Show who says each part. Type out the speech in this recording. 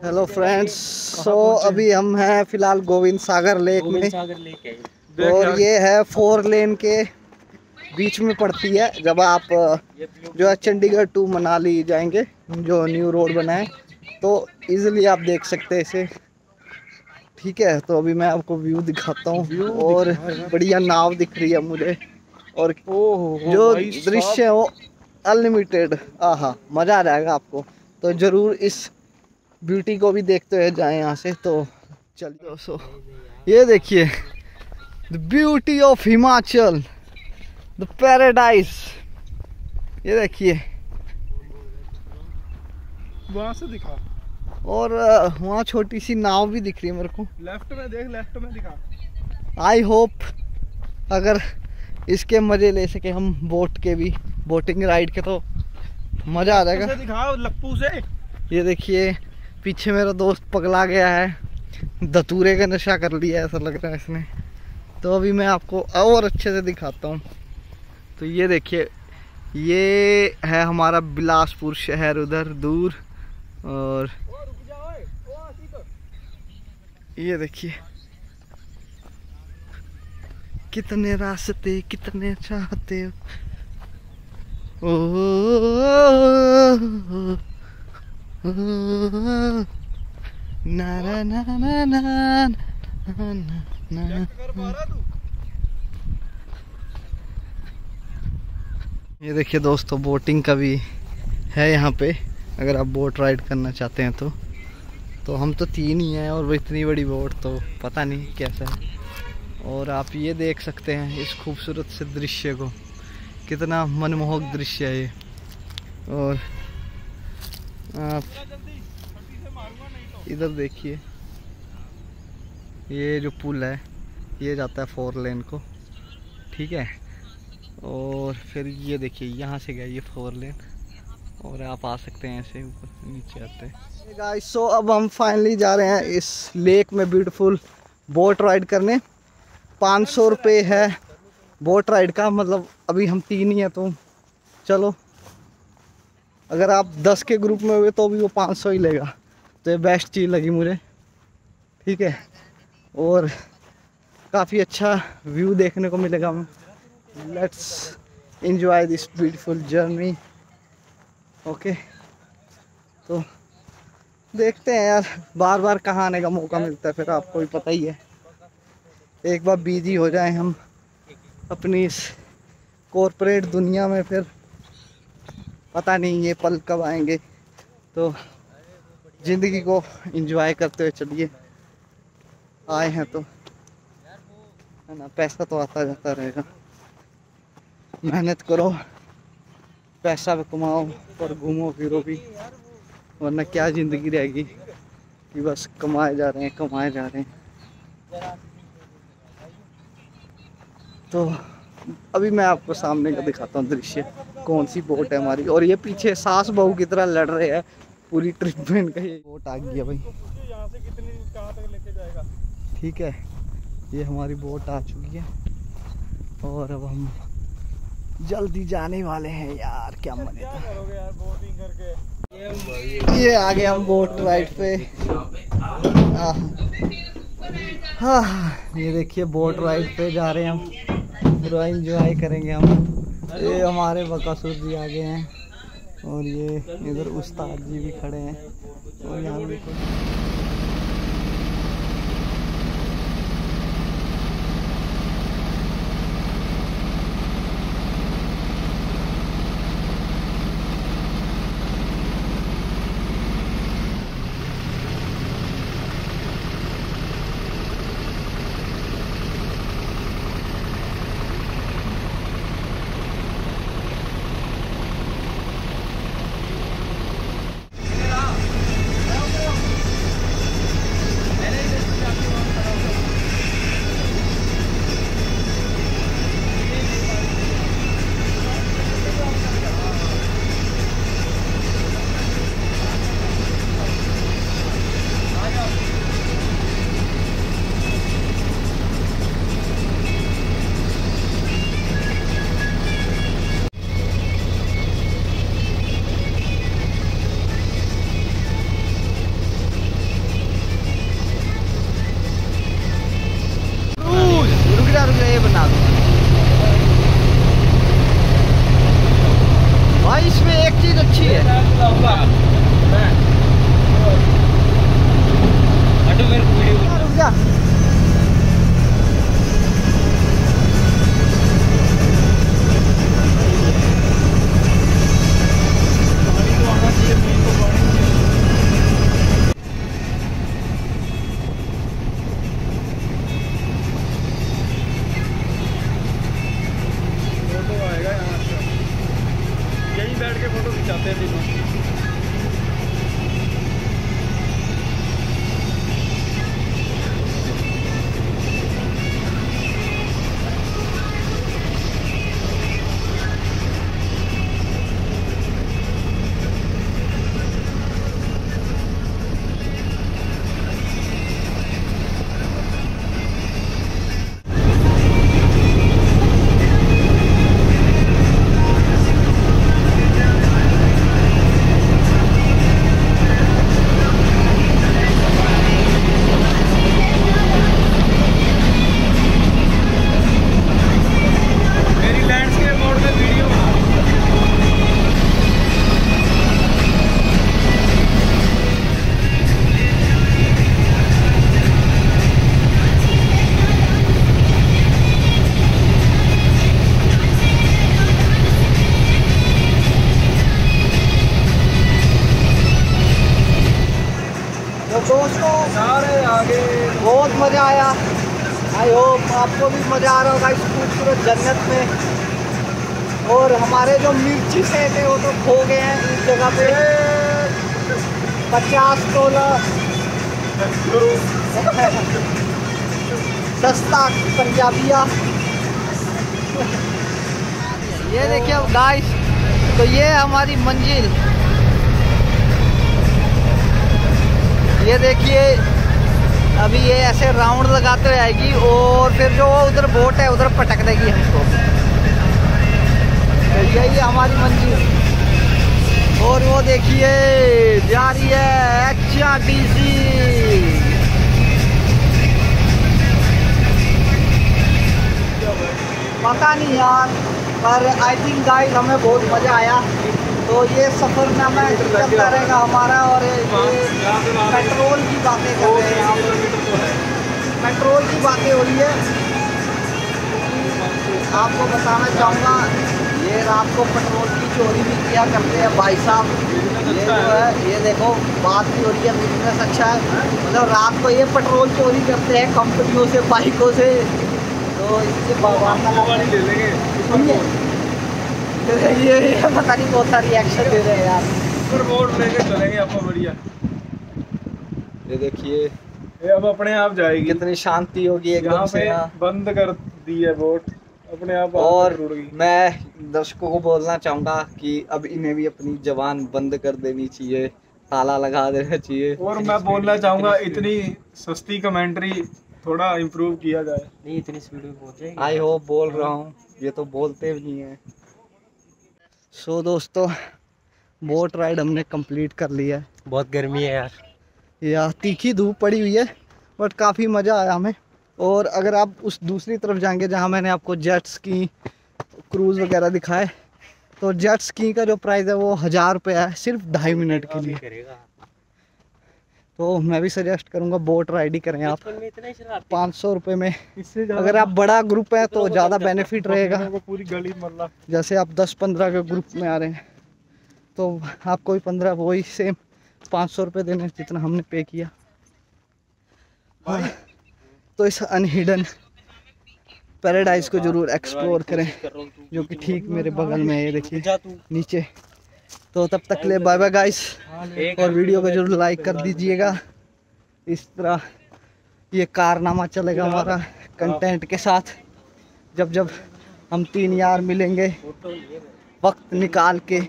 Speaker 1: Hello friends so अभी हम हैं फ़िलहाल गोविंद सागर लेक में।
Speaker 2: सागर लेक है।
Speaker 1: और ये है फोर लेन के बीच में पड़ती है जब आप जो है चंडीगढ़ टू मनाली जाएँगे जो न्यू रोड बना है। तो इजीली आप देख सकते हैं इसे। ठीक है तो अभी मैं आपको व्यू दिखाता हूँ। और बढ़िया नाव दिख रही है मुझे। और जो दृश्य है वो अनलिमिटेड आहा मज़ा आ जाएगा आपको। तो ज़रूर इस ब्यूटी को भी देखते हुए जाए यहाँ से तो चलिए। दोस्तों ये देखिए the beauty of Himachal the paradise ये देखिए।
Speaker 2: वहाँ से दिखा।
Speaker 1: और वहाँ छोटी सी नाव भी दिख रही है मेरे को।
Speaker 2: लेफ़्ट में देख लेफ़्ट में दिखा।
Speaker 1: आई होप अगर इसके मज़े ले सके हम बोट के भी बोटिंग राइड के तो मज़ा आ जाएगा।
Speaker 2: से दिखा लप्पू से।
Speaker 1: ये देखिए पीछे मेरा दोस्त पगला गया है दतूरे का नशा कर लिया ऐसा लग रहा है इसने तो अभी मैं आपको और अच्छे से दिखाता हूँ तो ये देखिए ये है हमारा बिलासपुर शहर उधर दूर और ये देखिए कितने रास्ते कितने चाहते हो ओ ना ना ना ना ना ना ना
Speaker 2: कर पा रहा
Speaker 1: ये देखिए दोस्तों बोटिंग का भी है यहाँ पे अगर आप बोट राइड करना चाहते हैं तो। तो हम तो तीन ही हैं और वो इतनी बड़ी बोट तो पता नहीं कैसा है। और आप ये देख सकते हैं इस खूबसूरत से दृश्य को। कितना मनमोहक दृश्य है ये। और आप इधर देखिए। ये जो पुल है, ये जाता है फोर लेन को, ठीक है? और फिर ये देखिए, यहाँ से गया ये फोर लेन। और आप आ सकते हैं ऐसे ऊपर, नीचे आते हैं। गाइस सो अब हम फाइनली जा रहे हैं इस लेक में ब्यूटीफुल बोट राइड करने। पाँच सौ रुपये है बोट राइड का मतलब अभी हम तीन ही हैं तो चलो। अगर आप दस के ग्रुप में हुए तो भी वो पाँच सौ ही लेगा। तो ये बेस्ट चीज़ लगी मुझे। ठीक है? और काफ़ी अच्छा व्यू देखने को मिलेगा हमें। Let's enjoy this beautiful journey okay तो देखते हैं यार बार बार कहाँ आने का मौका मिलता है, फिर आपको भी पता ही है। एक बार बिज़ी हो जाए हम अपनी इस कॉरपोरेट दुनिया में फिर। पता नहीं ये पल कब आएँगे। तो ज़िंदगी को एंजॉय करते हुए चलिए। आए हैं तो है ना, पैसा तो आता जाता रहेगा। मेहनत करो, पैसा भी कमाओ और घूमो फिरो भी, वरना क्या ज़िंदगी रहेगी कि बस कमाए जा रहे हैं, कमाए जा रहे हैं। तो अभी मैं आपको सामने का दिखाता हूँ दृश्य। कौन सी बोट है हमारी? और ये पीछे सास बहू की तरह लड़ रहे हैं। पूरी ट्रिप में इनका ये बोट आ है भाई। ठीक है, ये हमारी बोट आ चुकी है। और अब हम जल्दी जाने वाले हैं यार, क्या मज़े ये आ गए हम बोट राइड पे। हाँ ये देखिए बोट राइड पे जा रहे हैं हम। पूरा इंजॉय करेंगे हम। ये हमारे बकासुर जी आ गए हैं और ये इधर उस्ताद जी भी खड़े हैं और यहाँ भी 这个铁
Speaker 2: 的，知道吧？
Speaker 1: दोस्तों बहुत मज़ा आया। आई होप आपको भी मज़ा आ रहा होगा इस खूबसूरत जन्नत में। और हमारे जो मिर्ची से थे, वो तो खो गए हैं इस जगह पे। पचास डॉलर सस्ता पंजाबिया। ये देखिए गाइस तो ये हमारी मंजिल। ये देखिए, अभी ये ऐसे राउंड लगाते आएगी और फिर जो उधर बोट है, उधर पटक देगी हमको। तो यही हमारी मंजिल। और वो देखिए जा रही है एच आर टी सी पता नहीं यार, पर आई थिंक गाइस हमें बहुत मज़ा आया। तो ये सफ़रनामा चलता रहेगा हमारा और ये पेट्रोल की बातें कर रहे हैं हम पेट्रोल की बातें हो रही है। आपको बताना चाहूँगा ये रात को पेट्रोल की चोरी भी किया करते हैं भाई साहब। ये जो है ये देखो बात भी हो रही है बिज़नेस अच्छा है। मतलब रात को ये पेट्रोल चोरी करते हैं कंपनियों से बाइकों से। तो इससे भगवान का नाम
Speaker 2: ले लेंगे
Speaker 1: ये पता नहीं कौन सा रिएक्शन दे रहे हैं यार।
Speaker 2: पर वोट लेके चलेंगे आपको बढ़िया।
Speaker 1: ये देखिए
Speaker 2: ये अब अपने आप जाएगी।
Speaker 1: कितनी शांति होगी एकदम
Speaker 2: यहाँ
Speaker 1: से
Speaker 2: पे बंद कर दी है वोट अपने आप
Speaker 1: और मैं दर्शकों को बोलना चाहूँगा कि अब इन्हें भी अपनी जबान बंद कर देनी चाहिए ताला लगा देना चाहिए।
Speaker 2: और मैं बोलना चाहूँगा इतनी सस्ती कमेंट्री थोड़ा इम्प्रूव किया जाए।
Speaker 3: नहीं इतनी स्पीड में पहुँच
Speaker 1: आई होप बोल रहा हूँ ये तो बोलते भी नहीं है। सो so, दोस्तों बोट राइड हमने कंप्लीट कर लिया है।
Speaker 3: बहुत गर्मी है यार।
Speaker 1: या तीखी धूप पड़ी हुई है बट काफ़ी मज़ा आया हमें। और अगर आप उस दूसरी तरफ़ जाएँगे जहाँ मैंने आपको जेट्स की क्रूज़ वगैरह दिखाए तो जेट्स की का जो प्राइस है वो हज़ार रुपये है सिर्फ़ ढाई मिनट के लिए। तो मैं भी सजेस्ट करूँगा बोट राइड ही करें आप। पाँच सौ रुपये में। अगर आप बड़ा ग्रुप है तो ज़्यादा बेनिफिट रहेगा।
Speaker 2: पूरी गली
Speaker 1: जैसे आप दस पंद्रह के ग्रुप में आ रहे हैं तो आपको भी पंद्रह वही सेम पाँच सौ रुपये देने जितना हमने पे किया। तो इस अनहिडन पैराडाइज को ज़रूर एक्सप्लोर करें जो कि ठीक मेरे बगल में है ये देखिए नीचे। तो तब तक ले बाय बाय गाइस और वीडियो को ज़रूर लाइक कर दीजिएगा. इस तरह ये कारनामा चलेगा हमारा कंटेंट के साथ. जब जब हम तीन यार मिलेंगे, वक्त निकाल के.